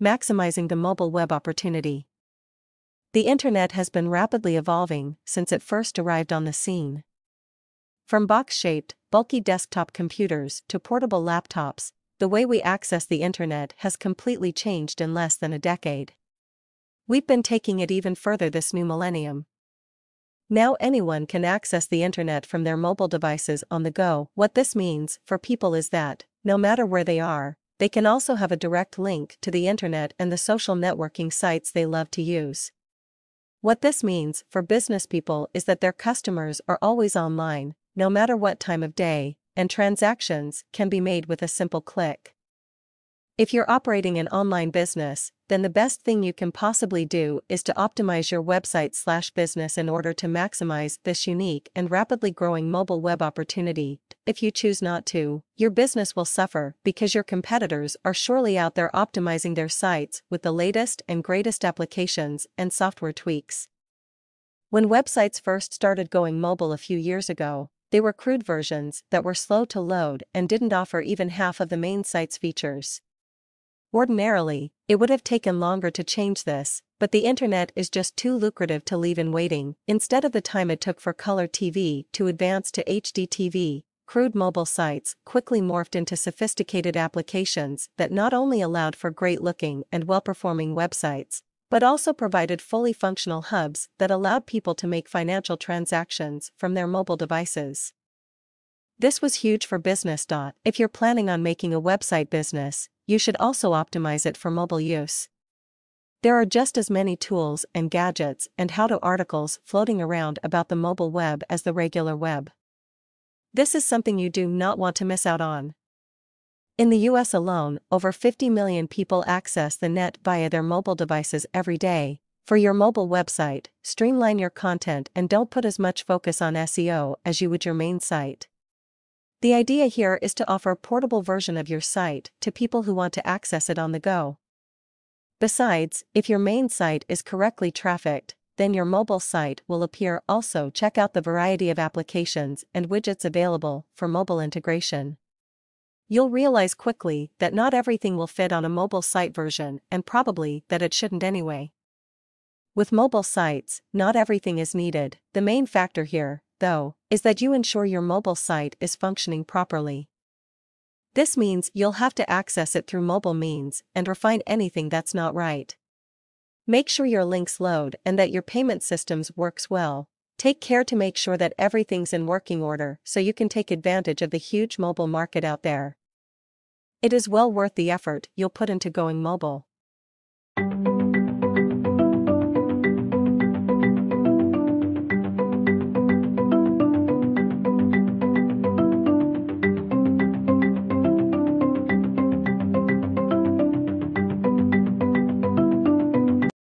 maximizing the mobile web opportunity. The internet has been rapidly evolving since it first arrived on the scene. From box shaped, bulky desktop computers to portable laptops, the way we access the internet has completely changed in less than a decade. We've been taking it even further this new millennium. Now anyone can access the internet from their mobile devices on the go. What this means for people is that, no matter where they are, they can also have a direct link to the internet and the social networking sites they love to use. What this means for business people is that their customers are always online, no matter what time of day, and transactions can be made with a simple click. If you're operating an online business, then the best thing you can possibly do is to optimize your website slash business in order to maximize this unique and rapidly growing mobile web opportunity. If you choose not to, your business will suffer because your competitors are surely out there optimizing their sites with the latest and greatest applications and software tweaks. When websites first started going mobile a few years ago, they were crude versions that were slow to load and didn't offer even half of the main site's features. Ordinarily, it would have taken longer to change this, but the internet is just too lucrative to leave in waiting. Instead of the time it took for color TV to advance to HD TV, crude mobile sites quickly morphed into sophisticated applications that not only allowed for great looking and well performing websites, but also provided fully functional hubs that allowed people to make financial transactions from their mobile devices. This was huge for business. If you're planning on making a website business, you should also optimize it for mobile use. There are just as many tools and gadgets and how to articles floating around about the mobile web as the regular web. This is something you do not want to miss out on. In the US alone, over 50 million people access the net via their mobile devices every day. For your mobile website, streamline your content and don't put as much focus on SEO as you would your main site. The idea here is to offer a portable version of your site to people who want to access it on the go. Besides, if your main site is correctly trafficked, then your mobile site will appear. Also, check out the variety of applications and widgets available for mobile integration. You'll realize quickly that not everything will fit on a mobile site version and probably that it shouldn't anyway. With mobile sites, not everything is needed. The main factor here, though, is that you ensure your mobile site is functioning properly. This means you'll have to access it through mobile means and refine anything that's not right. Make sure your links load and that your payment systems works well. Take care to make sure that everything's in working order so you can take advantage of the huge mobile market out there. It is well worth the effort you'll put into going mobile.